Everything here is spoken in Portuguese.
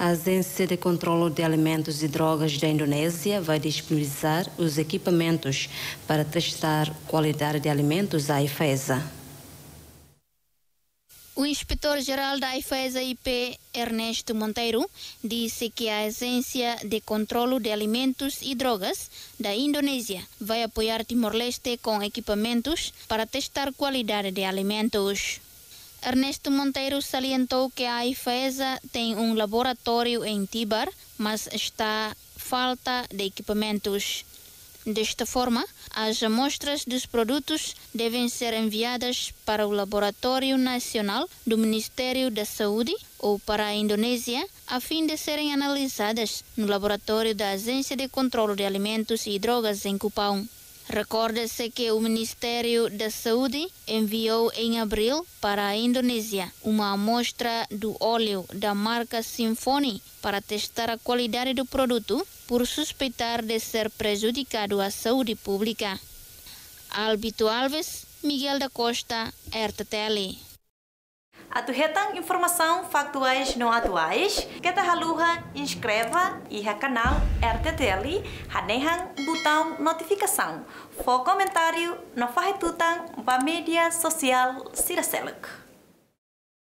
A Agência de Controlo de Alimentos e Drogas da Indonésia vai disponibilizar os equipamentos para testar qualidade de alimentos à IFESA. O inspetor-geral da IFESA IP, Ernesto Monteiro, disse que a Agência de Controlo de Alimentos e Drogas da Indonésia vai apoiar Timor-Leste com equipamentos para testar qualidade de alimentos. Ernesto Monteiro salientou que a IFESA tem um laboratório em Tibar, mas está falta de equipamentos. Desta forma, as amostras dos produtos devem ser enviadas para o Laboratório Nacional do Ministério da Saúde ou para a Indonésia, a fim de serem analisadas no laboratório da Agência de Controlo de Alimentos e Drogas em Cupão. Recorda-se que o Ministério da Saúde enviou em abril para a Indonésia uma amostra do óleo da marca Symphony para testar a qualidade do produto por suspeitar de ser prejudicado à saúde pública. Albito Alves, Miguel da Costa, RTTL. Atuhetan informação factuais não atuais, que ta haluha inscreva e canal RTTL, hanehan botão notificação. For comentário, não faz tutan ba mídia social Siraselek.